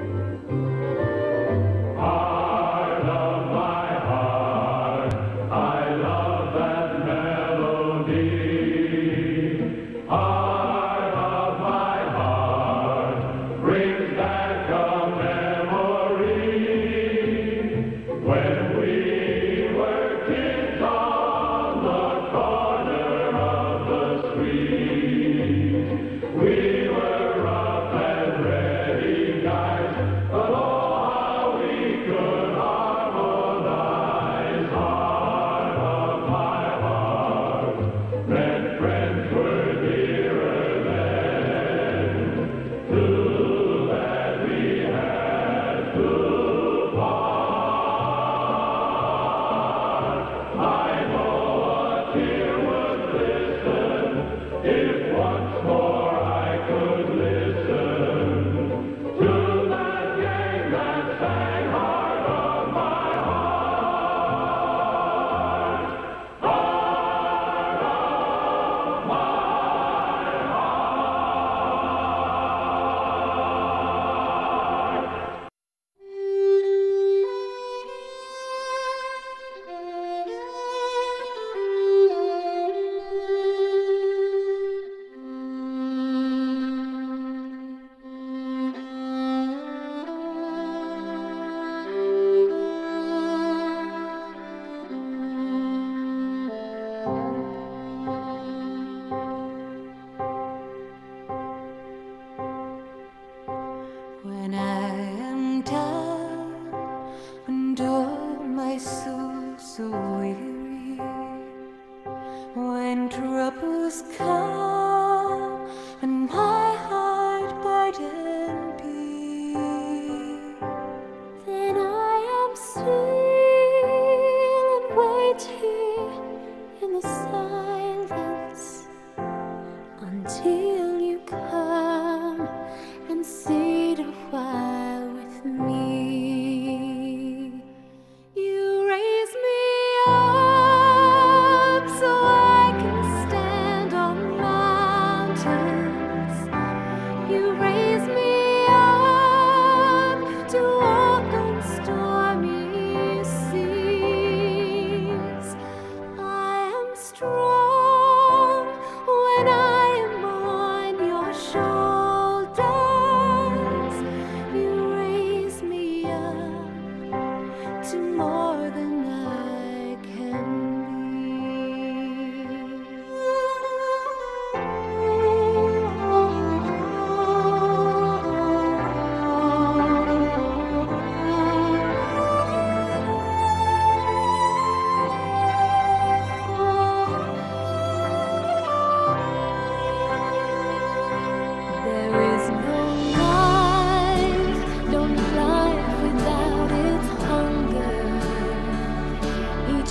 Heart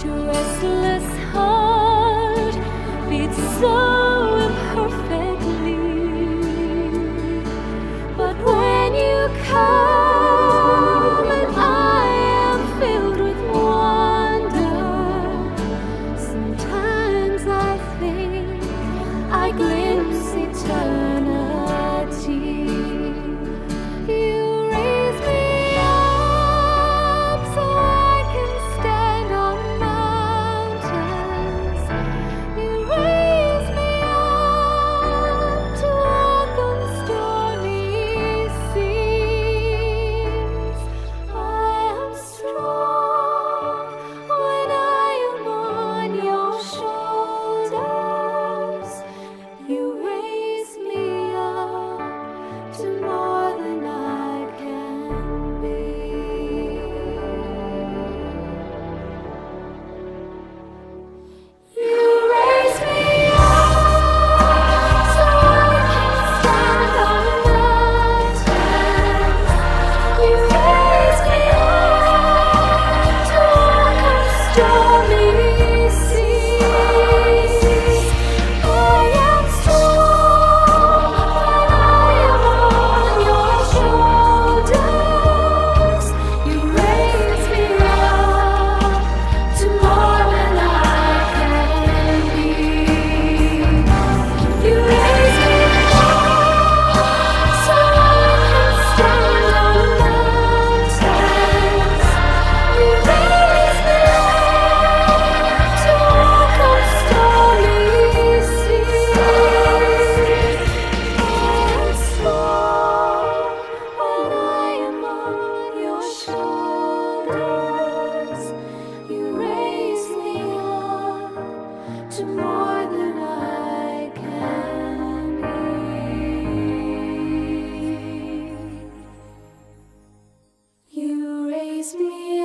restless heart beats so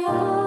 Oh.